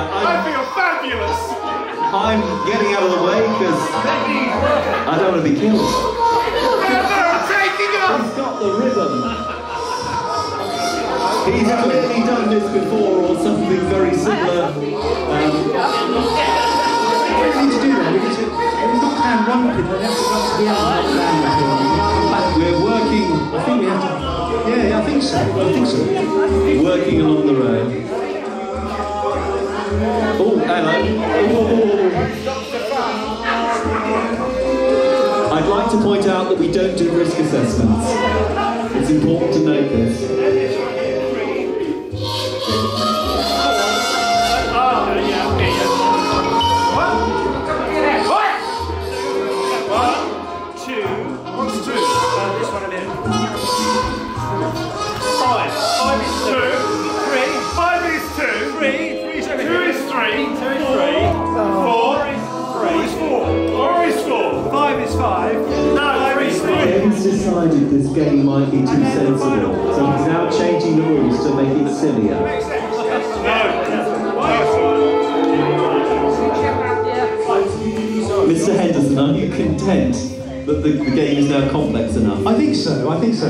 that. I I'm, feel fabulous. I'm getting out of the way because I don't want to be killed. They're taking off. He's got the rhythm. He's clearly done this before or something very similar. Um, we need to do then? We need to, we've got one pin, we have to run to the other, not down the hill. we're working, I think we have to, yeah, yeah, I think so, I think so. working along the road. I'd like to point out that we don't do risk assessments. It's important to note this. Three. Two is three. Four is three. Four is four. Four is four. Five is five. No, three is three. James decided this game might be too sensible, so he's now changing the rules to make it sillier. No. Mr. Henderson, are you content that the, the game is now complex enough? I think so, I think so.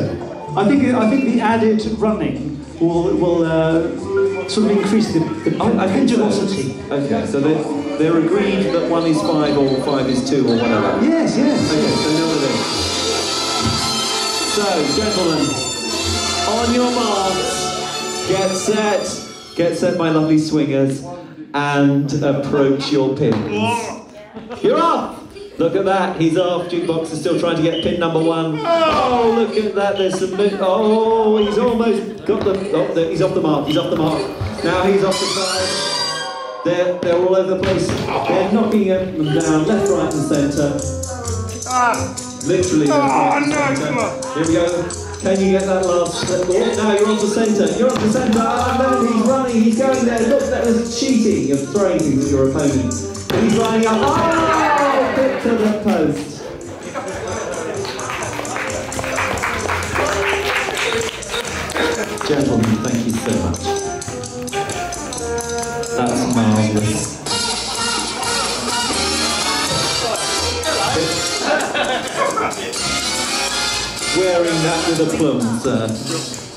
I think, I think the added running will, will uh, sort of increase the, the oh, I, I pendulosity. Okay, so they're, they're agreed that one is five or five is two or whatever. Yes, yes. Okay, so now is. So, gentlemen, on your marks, get set, get set, my lovely swingers, and approach your pins. You're off! Look at that, he's off. Jukebox is still trying to get pin number one. Oh, look at that, there's some. Oh, he's almost got the. Oh, there- he's off the mark, he's off the mark. Now he's off the side. They're, they're all over the place. They're knocking them down left, right, and centre. Ah. Literally. left, right, ah, and no, centre. come on. Here we go. Can you get that last step? Oh, now you're on the centre. You're on the centre. Oh, no, he's running. He's going there. Look, that was cheating. You're throwing things at your opponent. He's running up. Oh, Gentlemen, thank you so much. That's marvellous. Wearing that with a aplomb, sir.